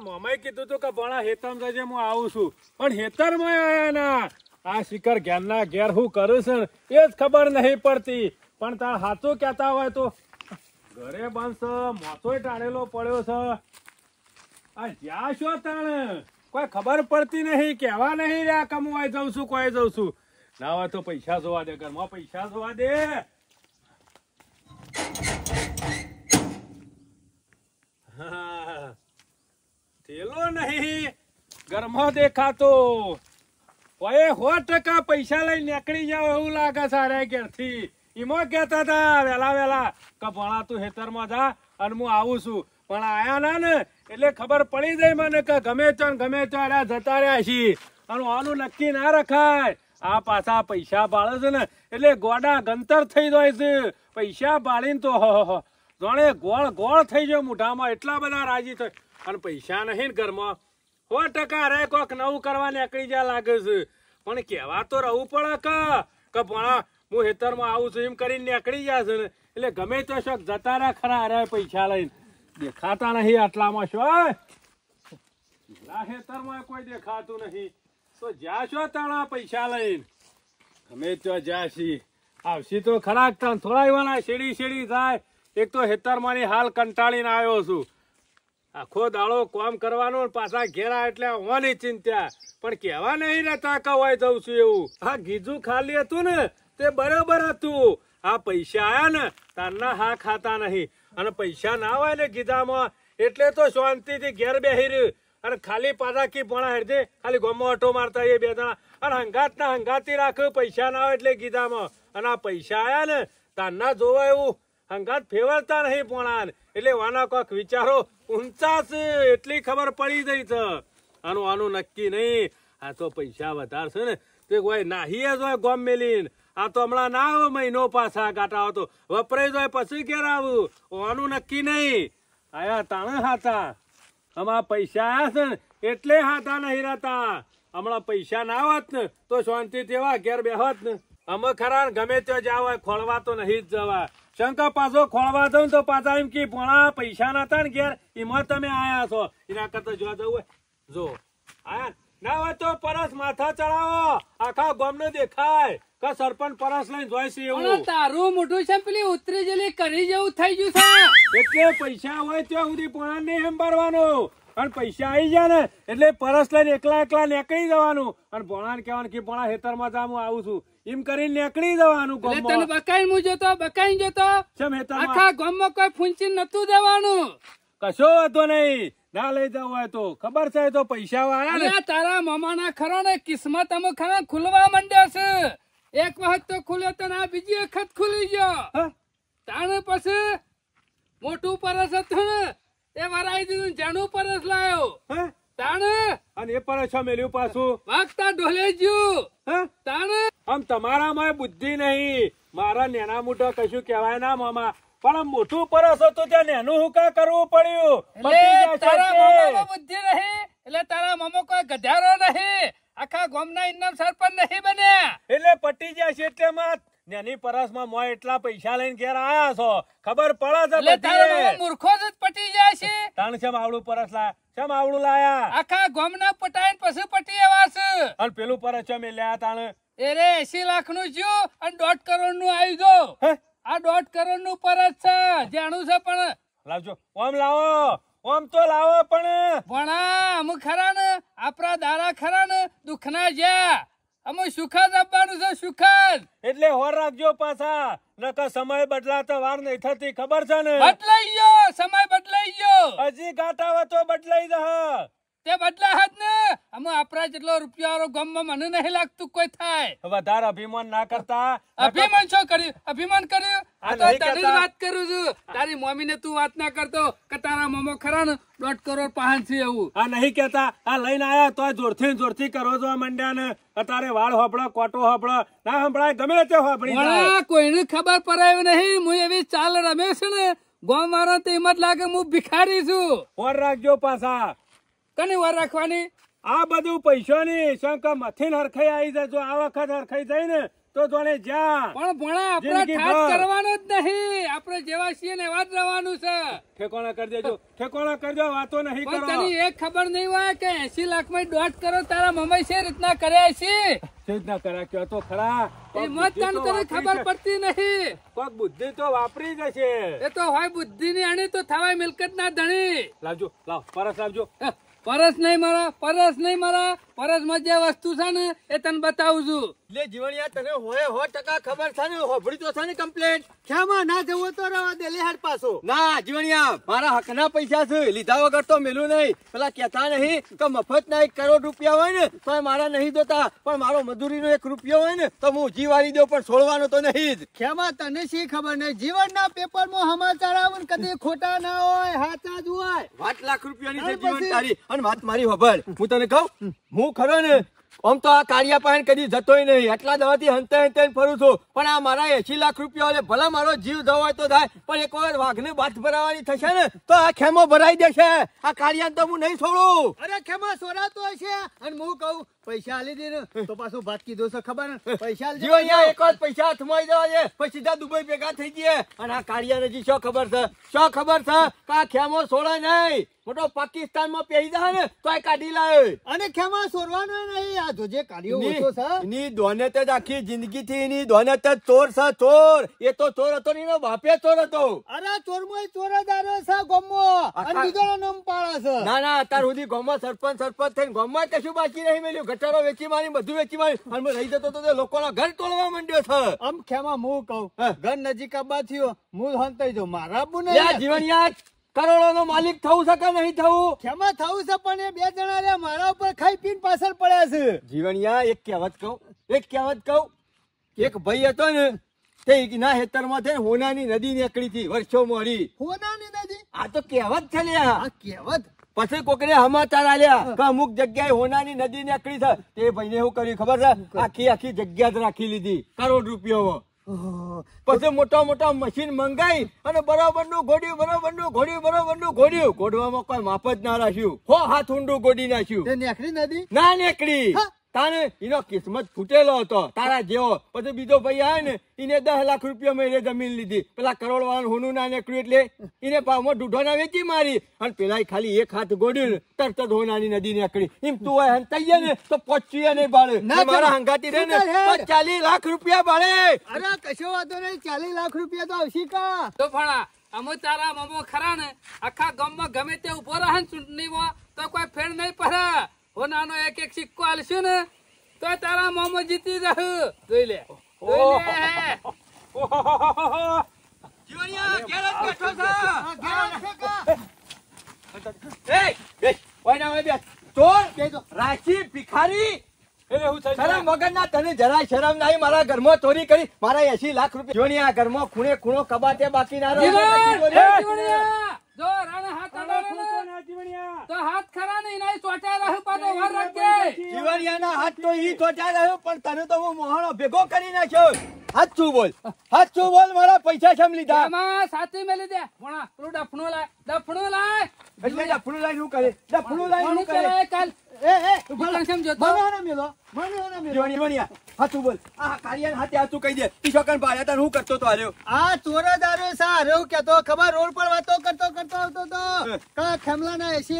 પણ મમાએ કીધું તું કે ભણા હેતમ જજે હું આવું છું. પણ હેતરમાં આયા ના. આ શિખર ઘેરના ઘેર હું કરું છું. એ જ ખબર પડતી. પણ તાર હાથું કોઈ ખબર પડતી નહીં, કહેવા નહીં રહ્યા કમવાય જઉં છું, કોઈ જઉં છું. ના હોય તો પૈસા જોવા દે, ઘરમાં પૈસા જોવા દે. હા. થેલો નહીં, ઘરમાં દેખાતો. ઓએ સો ટકા પૈસા લઈ નીકળી જાવ એવું લાગે સારા ઘેરથી. એમાં કહેતા હતા, વેલા વેલા, કે ભણા તું હેતરમાં જા અને હું આવું છું. પણ આયા ના ને, એટલે ખબર પડી જાય મને કે ગમે તો ગમે તો આ જતા રહ્યા છીએ. અને આનું નક્કી ના રખાય. આ પાછા પૈસા બાળે છે ને, એટલે ગોડા ગંતર થઈ જાય છે. પૈસા બાળીને તો. જાણે ગોળ ગોળ થઈ જાય મોઢામાં, એટલા બધા રાજી થાય. અને પૈસા નહીં ઘરમાં. સો ટકા રે, કોક નવું કરવા નીકળી જાય લાગે છે. પણ કહેવા તો રહવું પડે કે? ભણા, હું હેતરમાં આવું છું એમ કરીને નીકળી જાય છે એટલે ગમે તો શોખ જતા રહ્યા ખરા રે, પૈસા લઈને. દેખાતા નહીં આટલામાં શો હેતરમાં કોઈ દેખાતું નહીં. તો જ્યાં છો તાણા પૈસા લઈને. ગમે તો જાશી આવશી તો ખરા, તણ થોડા એવાના શેડી શેડી થાય. એક તો હેતરમાંની હાલ કંટાળીને આવ્યો છું. આખો દાડો કોમ કરવાનો ને પાછા ઘેરા એટલે હોવાની ચિંતા. પણ કેવા નહીં રહેતા કવાય જઉં છું એવું. આ ગીજું ખાલી હતું ને, તે બરાબર હતું. આ પૈસા આયા ને, તારના હા ખાતા નહીં. અને પૈસા ના હોય ને ગીધામાં એટલે તો શાંતિથી ઘેર બેહી રહ્યું. અને ખાલી પાછા કી ભણા હેરજે ખાલી ગોમો અટો મારતા એ બે જણા. અને હંગાત ના હંગાતી રાખ્યું પૈસા ના હોય એટલે ગીધામાં અને આ પૈસા આયા ને, તારના જોવા એવું હંગાત ફેવરતા નહીં પોણા એટલે વાના કોક વિચારો ઊંચાશ એટલી ખબર પડી જઈ છે. આનું આનું નક્કી નહીં. આ તો પૈસા વધારશે ને. તે કોઈ નાહી જ હોય ગોમ મેલીન. આ તો હમણાં ના આવે, મહિનો પાછા કાંટા તો વપરાઈ જાય પછી ઘેર આવું. આનું નક્કી નહીં. આયા તાણે હાતા હમણાં પૈસા આવ્યા છે ને, એટલે હાથા નહીં રહેતા. હમણાં પૈસા ના આવત ને, તો શાંતિ તેવા ઘેર બેહત ને. અમે ખરા ગમે ત્યાં જાવ ખોળવા તો નહીં જ જવા. શંકર પાછો ખોળવા દઉં તો પાછા એમ કે ભણા પૈસા નતા ને ઘેર. એમાં તમે આયા છો. એના કરતા જોવા જવું હોય. જો. આયા ના. હોય તો પરસ માથા ચડાવો. આખા ગામને દેખાય. કે સરપંચ પરસ લઈને જોઈ છે એવું. તારું મોટું છે પેલી ઉતરી જેલી કરી જેવું થઈ ગયું છે. એટલે પૈસા હોય ત્યાં સુધી પોણા નહીં સંભાળવાનું. અને પૈસા આવી જાય ને એટલે પરસ લઈને એકલા એકલા નીકળી જવાનું. અને ભણાને કહેવાનું કે ભણા હેતરમાં જા હું આવું છું. એમ કરીને નીકળી જવાનું તને. બકાઈ હું જોતો બકાઈ જતો? આખા હેતરમાં? આખા ગામમાં કોઈ ફૂંચી નતું દેવાનું. કશો વાંધો નહીં. ના લઈ જવું હોય તો. ખબર છે તો પૈસા વાળા ને. તારા મામાના ખરો ને કિસ્મત અમુક ખરા ખુલવા માંડ્યો છે. એક વખત તો ખુલ્યો તો ના બીજી વખત ખુલી ગયો. તારે તાણે પછી મોટું પરસ હતું ને એ વરાઈ દીધું જેનું પરસ લાયો? અને એ પરસ મેલ્યું પાછું? વાગતા ઢોલે જ્યું? તાણે? આમ તમારામાં બુદ્ધિ નહીં. મારા નેના મોટા કશું કહેવાય ના મામા. પણ આમ મોટું પરસ હતું ત્યાં નેનું હુકા કરવું પડ્યું? તારા. મામામાં બુદ્ધિ નહીં એટલે તારા મામા કોઈ ગધારો નહીં. આખા ગામના ઇનામ સરપંચ નહીં બન્યા. એટલે પટી જશે એટલે માં નેની પરસમાં મોય એટલા પૈસા લઈને ઘેર આયા છો. ખબર પડે છે. મૂર્ખો જ પટી જાય છે. તાણ છે આવડું પરસ લાયા કેમ આવડું લાયા? આખા ગામના પટાઈને પછી પટી એવા છે. અને પેલું પરસ છે એ લ્યા તાણ. એ રે એસી લાખનું જ્યું અને દોઢ કરોડનું આવી જો આ દોઢ કરોડનું પરસ છે. જાણું છે પણ. લાવજો. ઓમ લાવો. ઓમ તો લાવો પણ. ભણા અમુક ખરા ને આપણા દારા ખરા ને દુખના જ્યાં. અમે સુખાદ આપવાનું છે સુખાદ. એટલે હોર રાખજો પાછા. નકર સમય બદલાતો વાર નહીં થતી ખબર છે ને? બદલાઈ ગયો સમય બદલાઈ ગયો. હજી આવે તો બદલાઈ જશે. તે બદલા હાથ ને. અમે આપણા જેટલો રૂપિયા વાળો ગામમાં મને નહીં લાગતું કોઈ થાય. વધારે અભિમાન ના કરતા. અભિમાન શું કર્યું? અભિમાન કર્યું? આ તો કહેતા. વાત કરું છું. તારી મમ્મીને તું વાત ના કરતો કે તારા મોમો ખરા ને દોઢ કરોડ પાહન છે એવું. આ નહીં કેતા આ લઈને આયા તો જોરથી ને જોરથી કરો છો મંડ્યા ને તારે વાળ હોપડો કોટો હોપડો ના સંભળાય ગમે તે હોપડી કોઈને ખબર પડાયું નહીં. હું એવી ચાલ રમે છે ને. ગોમ વાળો તો એમ જ લાગે હું ભિખારી છું. હોર રાખજો પાછા. કની વાર રાખવાની? આ બધું પૈસા ની શંકર મથીને હરખાઈ આવી જાય. જો આ વખત હરખાઈ જાય ને તો જોડે જા પણ ભણા આપણે કરવાનો જ નહીં. આપણે જેવા છીએ ને એવા જ રહેવાનું છે. ઠેકોણા કરી દેજો. ઠેકોણા કરજો વાતો નહીં કરો. તને એક ખબર નહીં હોય કે એસી લાખમાં દોઢ કરો તારા મમ્મી છે રીતના કર્યા છે? રીતના ના કયો તો ખરા. એ મત તને તને ખબર પડતી નહીં. કોક બુદ્ધિ તો વાપરી જશે એ તો હોય બુદ્ધિ ની અણી તો થવાય મિલકત ના ધણી. લાવજો લાવ પરસ લાવજો. પરસ નહીં મારા, પરસ નહીં મારા, પરસમાં જે વસ્તુ છે ને એ તને બતાવું છું. એટલે જીવણિયા તને હોય હો ટકા ખબર છે ને? હોભળી તો છે ને કમ્પ્લેન ખેમાં ના જવું તો રવા દે લે હાડ પાછો. ના જીવણિયા મારા હકના પૈસા છે લીધા વગર તો મેલું નહીં. પેલા કહેતા નહીં કે મફત ના એક કરોડ રૂપિયા હોય ને તો મારા નહીં જોતા. પણ મારો મજૂરીનો એક રૂપિયો હોય ને તો હું જીવાડી દઉં પણ છોડવાનો તો નહીં જ. ખેમાં તને શી ખબર નહીં? જીવનના પેપરમાં સમાચાર આવે ને કદી ખોટા ના હોય હાચા જ હોય. વાત લાખ રૂપિયાની છે જીવન તારી અને વાત મારી હોભળ. હું તને કહું હું ખરો ને આમ તો આ કાળિયા પાન કદી જતોય નહીં. આટલા દવાથી હંતે હંતે ફરું છું. પણ આ મારા એસી લાખ રૂપિયા એટલે ભલા મારો જીવ જવાય તો થાય. પણ એક વાર વાઘને બાથ ભરાવાની થશે ને, તો આ ખેમો ભરાઈ દેશે. આ કાળિયા તો હું નહીં છોડું. અરે ખેમાં સોરાતો હશે. અને હું કહું પૈસા આલી દે ને તો પાછું વાત કીધું છે ખબર? ને પૈસા આલી જીવો અહીંયા એક વાર પૈસા હાથમાં આવી જવા દે પછી સીધા દુબઈ ભેગા થઈ જઈએ અને આ કાળિયાને જી શું ખબર છે? શું ખબર છે કે ખેમો છોડે નહીં? મોટો પાકિસ્તાનમાં પહેરી જાય ને તો એ કાઢી લાવે. અને ખેમાં સોરવાનો નહીં. આ જોજે કાર્યો ઓછો છે. એની દોનત જ આખી જિંદગી થી દોનત જ ચોર છે ચોર. એ તો ચોર હતો ને બાપે ચોર હતો. અરે ચોરમોય ચોર છે ગમો. અને બીજો નામ પાડે છે. ના ના અત્યાર સુધી ગોમો સરપંચ સરપંચ થઈને ગામમાં કશું બાકી નહીં મેલ્યું. ગટારો વેચી મારી બધું વેચી મારી અને રહી જતો તો તે લોકોના ઘર તોડવા માંડ્યો છે. આમ ખેમાં હું કહું? ઘર નજીક આબા થયો હું હંતાઈ જો મારા બુ ને આ નહીં જીવનયાદ કરોડો નો માલિક થવું છે કે નહીં થવું? ખેમાં થવું છે પણ એ બે જણા રે મારા ઉપર ખાઈ પીને પાછળ પડ્યા છે. જીવણિયા એક કહેવત કહું એક કહેવત કહું. એક ભાઈ હતો ને તે ના હેતરમાં થઈને હોનાની નદી નીકળી હતી વર્ષો મોરી હોનાની નદી? આ તો કહેવત છે ને આ કહેવત? પછી કોકને સમાચાર આલ્યા કે અમુક જગ્યાએ હોનાની નદી નીકળી છે. તે ભાઈને શું કર્યું ખબર છે? આખી આખી જગ્યા જ રાખી લીધી. કરોડ રૂપિયો પછી મોટા મોટા મશીન મંગાઈ અને બરાબરનું ઘોડ્યું બરાબરનું ઘોડ્યું બરાબરનું ઘોડ્યું. ઘોડવામાં કોઈ માપ જ ના રાખ્યું. હો હાથ ઊંડું ગોડી નાખ્યું. નીકળી નદી? ના નીકળી. તાને એનો કિસ્મત ફૂટેલો હતો. તારા જેવો. પછી બીજો ભાઈ આવે ને એને દસ લાખ રૂપિયા મહિને જમીન લીધી. પેલા કરોડ વાળા હોનું ના નીકળ્યું એટલે એને પાવમાં દૂધો ના વેચી મારી. અને પેલા ખાલી એક હાથ ગોડ્યું તરત જ હોનાની નદી નીકળી. એમ તું હોય હંતાઈએ ને તો પચીએ નહીં બાળે. મારા હંગાતી રે ને ચાલીસ લાખ રૂપિયા બાળે. અરે કશો વાંધો નહીં. ચાલીસ લાખ રૂપિયા તો આવશે કા? તો ભણા અમુ તારા મમો ખરા ને આખા ગામમાં ગમે તે ઊભો રહે ચૂંટણીમાં તો કોઈ ફેર નહીં પડે. નાનો એક એક સિક્કો આલશું ને તો તારા મોમો જીતી જશે જોઈ લે. રાશી, ભિખારી, તને જરાય શરમ નહીં. મારા ઘરમાં ચોરી કરી મારા એસી લાખ રૂપિયા. જોની આ ઘરમાં ખૂણે ખૂણો કબાટે બાકી ના તો હાથ ખરા ને એના ચોટા રહે પાછો વાર રાખજે. જીવણિયાના હાથ તો ઈ ચોંટ્યા રહ્યો પણ તને તો હું મોહણો ભેગો કરી નાખ્યો. હાચું બોલ. હાચું બોલ મારા પૈસા કેમ લીધા. એમાં સાચી મેલી દે. ભણા પેલું ડફણું લાય ડફણું લાય. એટલે ડફણું લાઈને શું કરે? ડફણું લાઈને શું કરે? કાલ.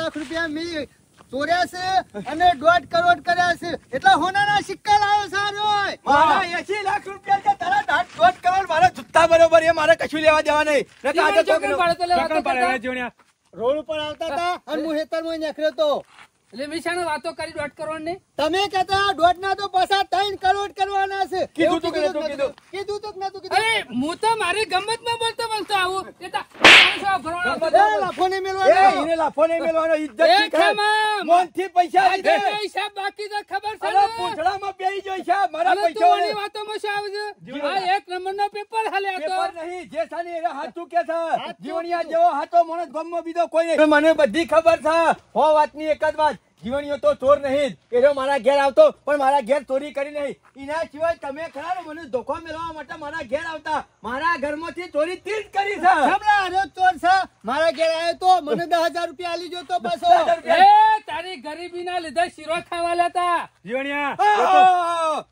લાખ રૂપિયા મી ચોર્યા છે અને દોઢ કરોડ કર્યા છે. એટલે હોનાના સિક્કા લાવ્યો છે મારા એસી લાખ રૂપિયા છે તારા દાંત દોઢ કરોડ મારા જુત્તા બરોબર એ મારે કશું લેવા દેવા નહીં. રોડ ઉપર આવતા હતા અને હું હેતરમાં નીકળ્યો તો. એટલે મીશાને વાતો કરી દોઢ કરોડની તમે કહેતા દોઢ ના તો પાછા ત્રણ કરોડ કરવાના છે. કીધું તું કે કીધું? કીધું. તું નતું કીધું. અરે હું તો મારી ગમતમાં બોલતો બોલતો આવું. એ એ એ, એને લાફો નહીં એ. પૈસા હિસાબ બાકી તો ખબર છે અરે પૂંછડામાં બેહી મારા શું? આ એક નંબરનો પેપર હાલ્યા તો. પેપર નહીં, જે ને એને હાચું કે છે. જીવણિયા જેવો હાચો માણસ ગામમાં બીજો કોઈ નહીં. મને બધી ખબર છે. હો વાતની એક જ વાત. જીવણીઓ તો ચોર નહીં જ. એ મારા ઘેર આવતો પણ મારા ઘેર ચોરી કરી નહીં. એના સિવાય તમે ખરા ને મને ધોખો મેળવવા માટે મારા ઘેર આવતા. મારા ઘરમાંથી ચોરી તી કરી છે. હમણાં ચોર છે. મારા ઘેર આવ્યો તો મને દસ હજાર રૂપિયા આલી જોતો બસો તારી ગરીબીના લીધે શીરો ખાવા લેતા જીવણિયા.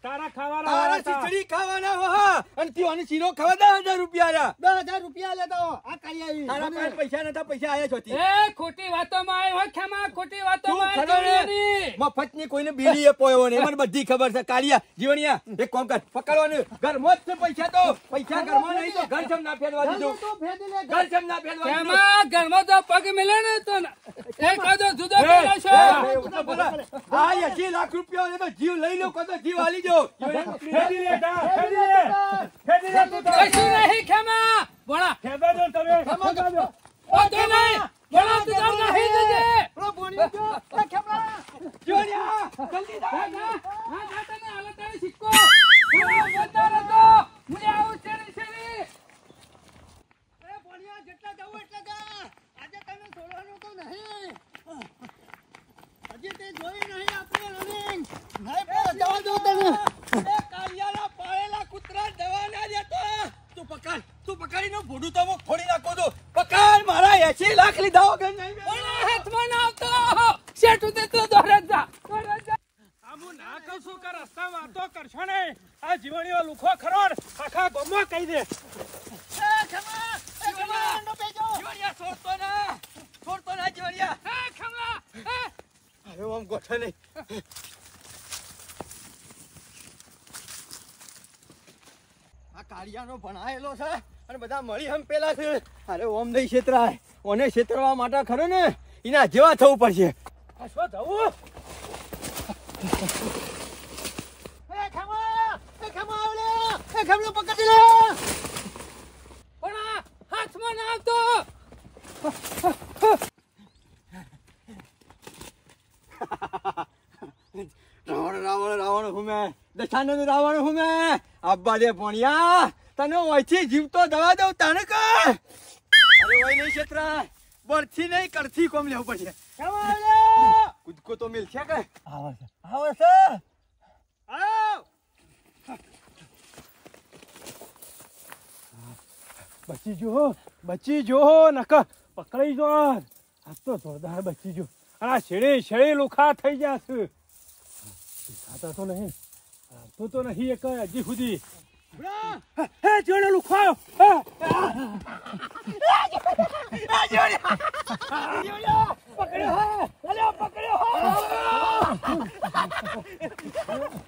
તારા ખાવા તારા ખીચડી ખાવાના હો અને ત્યોને શીરો ખાવા દસ હજાર રૂપિયા રહ્યા દસ હજાર રૂપિયા લેતા આ કરી આવી. પાસે પૈસા નતા પૈસા આયા છોથી એ ખોટી વાતોમાં આવ્યો ખેમા ખોટી વાતો વાતોમાં ને? મફતની કોઈને બીડી એ પોયો ને મને બધી ખબર છે. કાળિયા જીવણિયા એક કોમ કર. પકડવાનું. ઘર જ છે પૈસા તો. પૈસા ઘરમાં નહીં તો ઘર ના ફેરવા દીધું. તો ઘર છમ ના ફેરવા ખેમા ઘરમાં તો પગ મિલે ને તો એકાદો જુદો એ, કર્યો એ, છો એ. આ એસી લાખ રૂપિયા તો જીવ લઈ લો કો તો જીવ આલી જો ફેરી લે ખેદી લે. ફેરી લે તું તારે. કશું નહીં ખેમા. બોલા ખેદા જો તમે. ખેદા જો. ઓ તો નહીં ભણા તું નહીં પેલો ભોણિયો ગયો. એ ખેમલા. જીવણિયા, જલ્દી થા. હા, હા, તને હાલે તારે સિક્કો ભણા વધારે તો હું આવું શેરી શેરી એ ભોણિયા જેટલા જવું એટલા જા. આજે તને છોડવાનું તો નહીં. હજી તે જોઈ નહીં આપણે running. નહીં પણ જવા દો તને. એ કાળિયાના પાળેલા કૂતરા દવા ના દેતો. તું પકડ તું પકડીને ભોડું તો હું ફોડી નાખું છું પકડ મારા એસી લાખ લીધા વગર નહીં મેં. ભણા હાથમાં ના આવતો શેઠું તે તું દોડે જ જા દોડે જ જા આમ હું ના કહું છું કે રસ્તામાં વાતો કરશો ને આ લુખો ખરો આખા ગમો કહી દે. એ ખેમા, એ ખેમા, અંડો પેજો. જીવણિયા છોડતો ના. છોડતો ના જીવણિયા હા ખેમા હા હવે આમ ગોઠે નહીં. આ કાળિયાનો ભણાયેલો છે અને બધા મળી હમ પેલા છે અરે ઓમ નહીં છેતરાય. ઓને છેતરવા માટે ખરો ને. એના જેવા થવું પડશે. શું થવું એ ખેમા, એ ખેમા આવલે. એ ખેમલો પકડી લે. ભણા હાથમાં ના આવતો. રાવણ રાવણ રાવણ હુમે. દશાનંદ રાવણ હુમે. આબ્બા દે ભણ્યા. તને ઓછી જીવતો દવા દઉં તને કે? અરે ઓય નહીં છેતરાય બરથી નહીં કરથી કોમ લેવું પડશે. કૂદકો તો મિલશે કે? આવે છે. આવે છે આવ બચી જો બચી જો નક પકડાઈ જો આ તો જોરદાર બચી જો આ શેડી શેડી લુખા થઈ જશે ખાતા તો નહીં તો તો નહીં એક હજી સુધી જોડે લુખો આવ્યો. હે,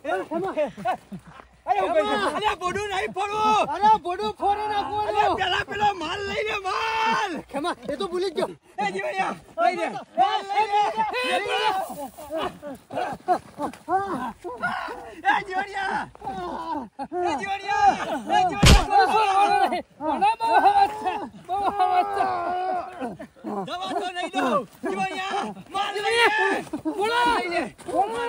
અરે હું કહી દઉં. અરે બોડું નહીં ફોડું. અરે ભોડું ફોડી અરે નાખવાનું પેલા પેલો માલ લઈ લે માલ. ખેમા એ તો ભૂલી ગયો. એ જીવણિયા લઈ લે. એ જીવણિયા એ જીવણિયા એ જીવણિયા ભણા બહુ હવસ છે બહુ હવસ છે. દવા તો નહીં દઉં. જીવણિયા માલ લઈ લે. ભણા લઈ લે એ ખેમા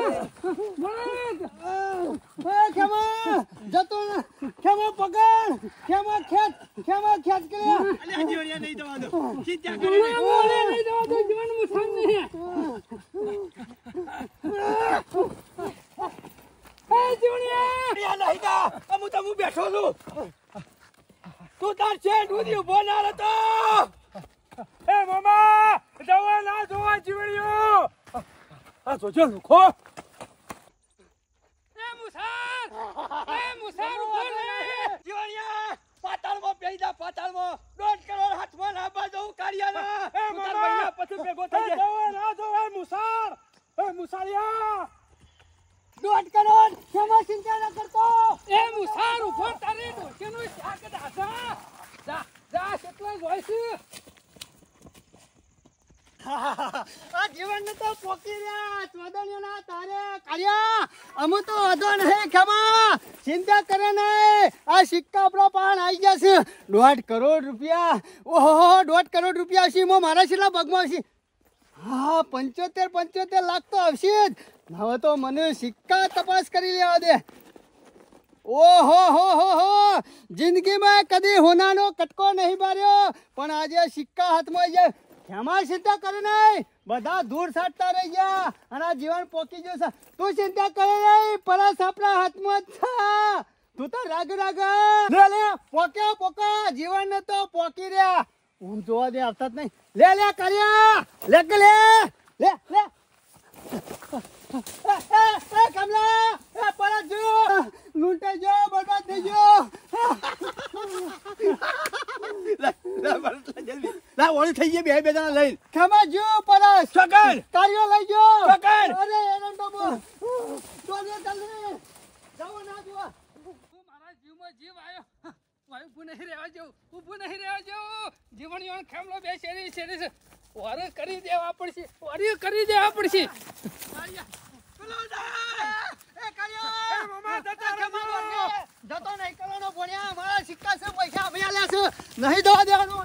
જતો ને. ખેમા પકડ ખેમા ખેત? ખેમા ખેંચ કર્યા? અલ્યા જીવણિયા નહીં દવા દો ચિંતા કરી બોલે નહીં જવા દો જીવન મુસાન નહીં. હે જીવણિયા! યા નહીં દા અમુ તો હું બેઠો છું. તું તાર છે દૂધી ઊભો ના રહેતો. હે મામા દવા ના જોવા જીવણીઓ આ જોજો લુખો એ મુસાર એ મુસાર ઊભો રહે જીવણિયા પાતાળમાં બેહી જા પાતાળમાં દોઢ કરોડ હાથમાં લાંબા જવું કાઢિયાના એ તું તાર મામા ભાઈના પછી ભેગો થઈ હે જા દવા ના જોવા મુસાર હે મુસારિયા દોઢ કરોડ ખેમા ચિંતા ન કરતો એ મુસાર ઊભો તારે ડોશીનું શાક દાદા જા જા કેટલો હોય છે આ જીવન ને તો પોકી રહ્યા ચોદણીઓના તારે કર્યા અમે તો વાંધો નહીં, ખમા. ચિંતા કરે નહીં. આ સિક્કા આપણા પાન આવી ગયા છે. દોઢ કરોડ રૂપિયા. ઓહો દોઢ કરોડ રૂપિયા આવશે એમાં મારા છેલ્લા પગમાં આવશે હા, પંચોતેર પંચોતેર લાખ તો આવશે જ. હવે તો મને સિક્કા તપાસ કરી લેવા દે. ઓહો, હો હો હો. જિંદગીમાં કદી હોનાનો કટકો નહીં માર્યો પણ આજે સિક્કા હાથમાં આવી જાય. એમાં ચિંતા કરે નહીં. બધા દૂર સાટતા રહી ગયા અને આ જીવન પોકી ગયું છે. તું ચિંતા કરે નહીં પરસ આપણા હાથમાં જ છે. તું તો રાગ રાગ. લે પોક્યા પોકા જીવન તો પોકી રહ્યા. હું જોવા દે, આવતા જ નહીં. લે લે, કર્યા. લે લે લે લે. થઈ ગયો બે બે જણા લઈને ખેમા ગયો પરસ છગન કાર્યો લઈ ગયો પકડ. અરે એરંડ બાબુ ચોરીઓ જલ્દી જાઓ ના જુઓ હું મારા જીવમાં જીવ આવ્યો મારે ઊભું નહીં રહેવા જેવું ઊભું નહીં રહેવા જેવું જીવણીઓ ખેમલો બે શેરી શેરી છે વારે કરી દેવા પડશે, વારે કરી દેવા પડશે. જતો નહીં કરવાનો ભણ્યા, મારા સિક્કા છે, પૈસા અભ્યા લે છે. નહીં દવા દેવાનો